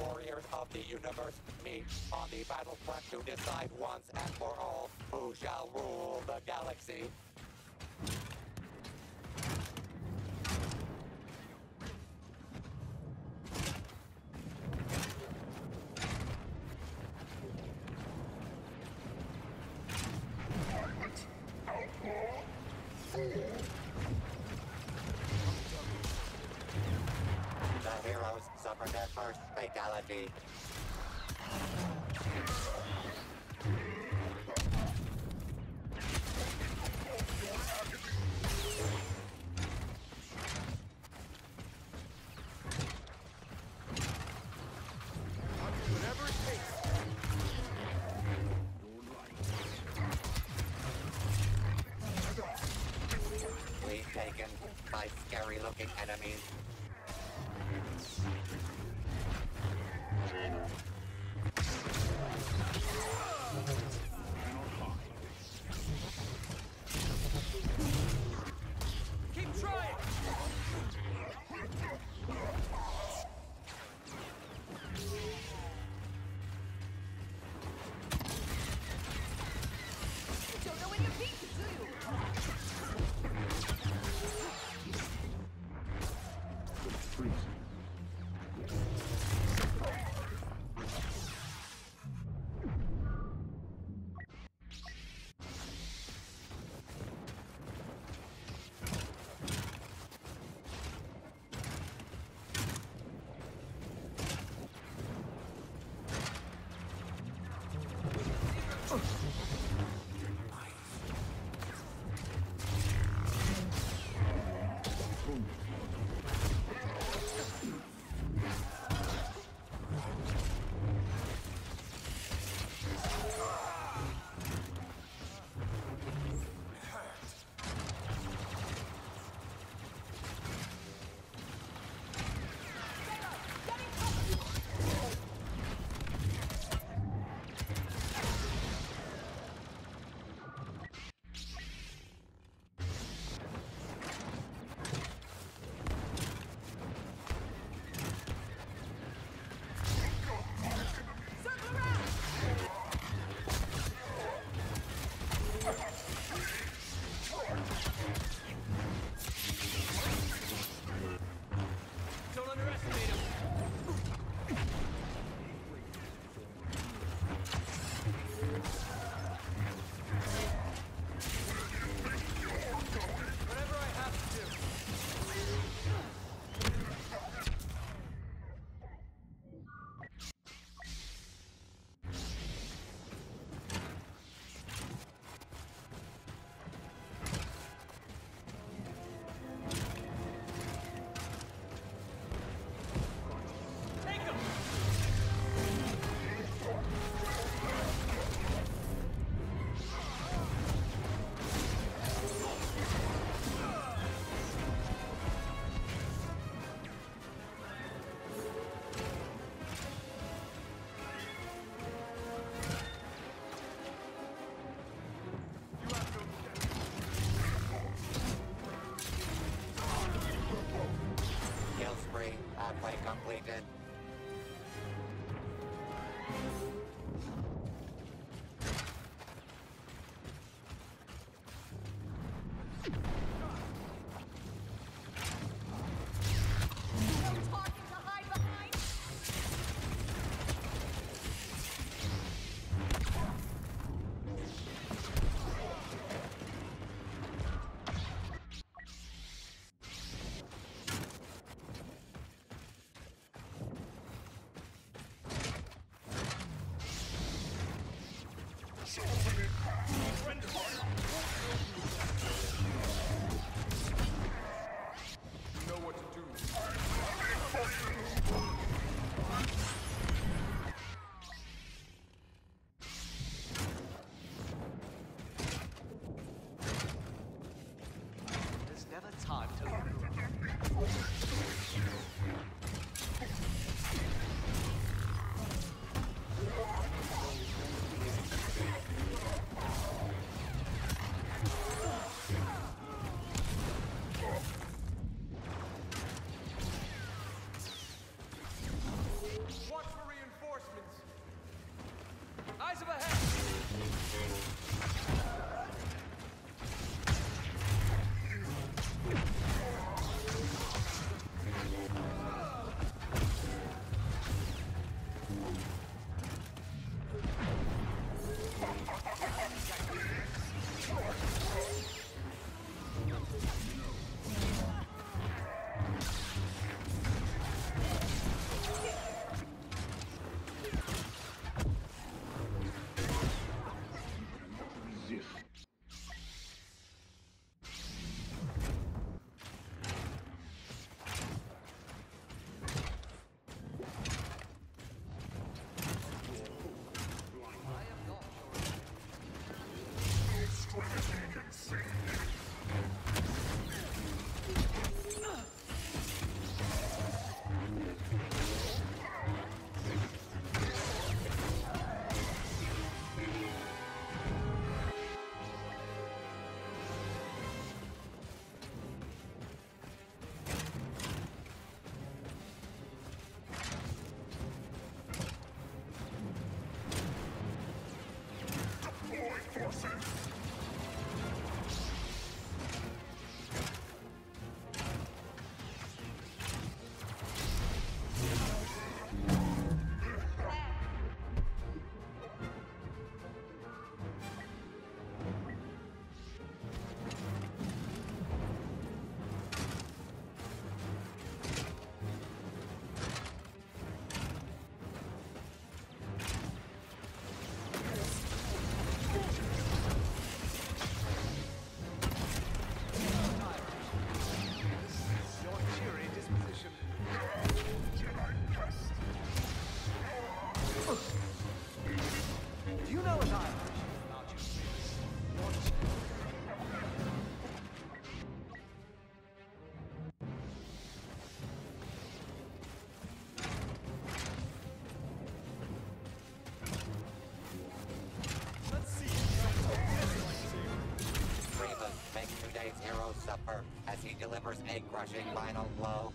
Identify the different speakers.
Speaker 1: warriors of the universe meet on the battlefront to decide once and for all who shall rule the galaxy. The heroes suffer their first fatality. We've taken by scary looking enemies. Completed.
Speaker 2: You
Speaker 1: makes today's hero suffer as he delivers a crushing final blow